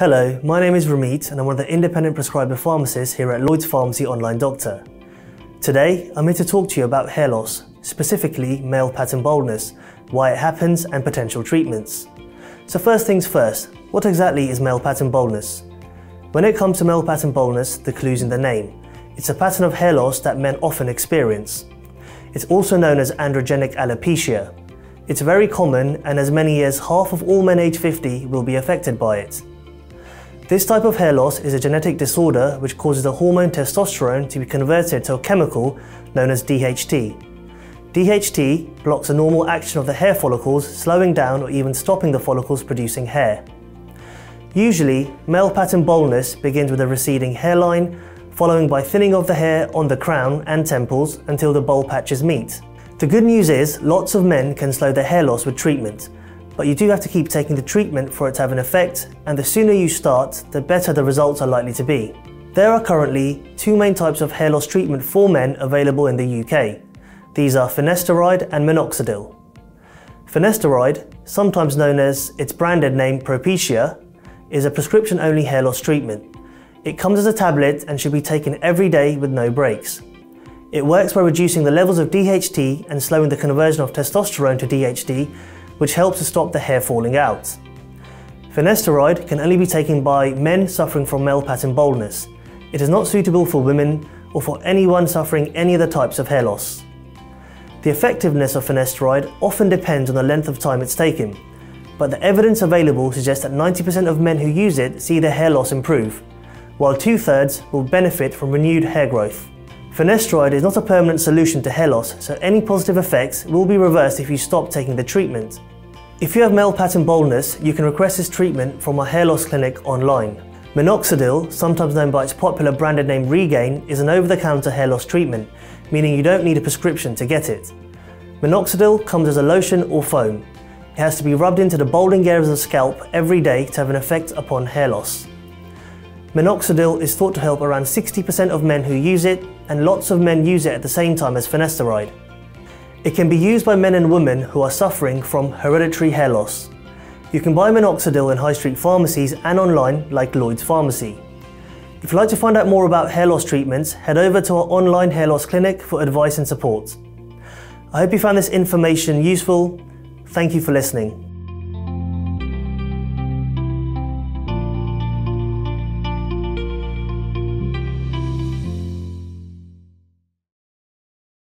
Hello, my name is Rumeet and I'm one of the independent prescriber pharmacists here at LloydsPharmacy Online Doctor. Today, I'm here to talk to you about hair loss, specifically male pattern baldness, why it happens and potential treatments. So first things first, what exactly is male pattern baldness? When it comes to male pattern baldness, the clue's in the name. It's a pattern of hair loss that men often experience. It's also known as androgenic alopecia. It's very common and as many as half of all men age 50 will be affected by it. This type of hair loss is a genetic disorder which causes the hormone testosterone to be converted to a chemical known as DHT. DHT blocks the normal action of the hair follicles, slowing down or even stopping the follicles producing hair. Usually, male pattern baldness begins with a receding hairline, following by thinning of the hair on the crown and temples until the bald patches meet. The good news is, lots of men can slow their hair loss with treatment, but you do have to keep taking the treatment for it to have an effect, and the sooner you start, the better the results are likely to be. There are currently two main types of hair loss treatment for men available in the UK. These are finasteride and minoxidil. Finasteride, sometimes known as its branded name Propecia, is a prescription-only hair loss treatment. It comes as a tablet and should be taken every day with no breaks. It works by reducing the levels of DHT and slowing the conversion of testosterone to DHT which helps to stop the hair falling out. Finasteride can only be taken by men suffering from male pattern baldness. It is not suitable for women or for anyone suffering any other types of hair loss. The effectiveness of finasteride often depends on the length of time it's taken, but the evidence available suggests that 90% of men who use it see their hair loss improve, while two-thirds will benefit from renewed hair growth. Finasteride is not a permanent solution to hair loss, so any positive effects will be reversed if you stop taking the treatment. If you have male pattern baldness, you can request this treatment from a hair loss clinic online. Minoxidil, sometimes known by its popular branded name Regaine, is an over-the-counter hair loss treatment, meaning you don't need a prescription to get it. Minoxidil comes as a lotion or foam. It has to be rubbed into the balding areas of the scalp every day to have an effect upon hair loss. Minoxidil is thought to help around 60% of men who use it, and lots of men use it at the same time as finasteride. It can be used by men and women who are suffering from hereditary hair loss. You can buy minoxidil in high street pharmacies and online like LloydsPharmacy. If you'd like to find out more about hair loss treatments, head over to our online hair loss clinic for advice and support. I hope you found this information useful. Thank you for listening.